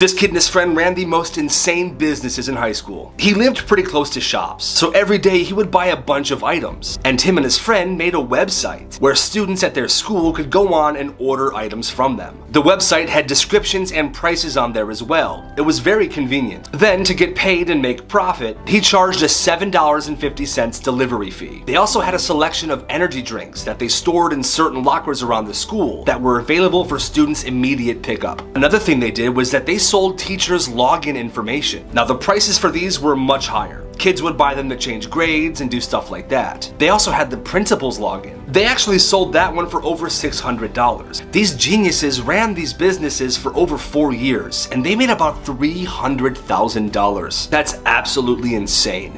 This kid and his friend ran the most insane businesses in high school. He lived pretty close to shops, so every day he would buy a bunch of items. And him and his friend made a website where students at their school could go on and order items from them. The website had descriptions and prices on there as well. It was very convenient. Then, to get paid and make profit, he charged a $7.50 delivery fee. They also had a selection of energy drinks that they stored in certain lockers around the school that were available for students' immediate pickup. Another thing they did was that they sold teachers login information. Now the prices for these were much higher. Kids would buy them to change grades and do stuff like that. They also had the principal's login. They actually sold that one for over $600. These geniuses ran these businesses for over four years and they made about $300,000. That's absolutely insane.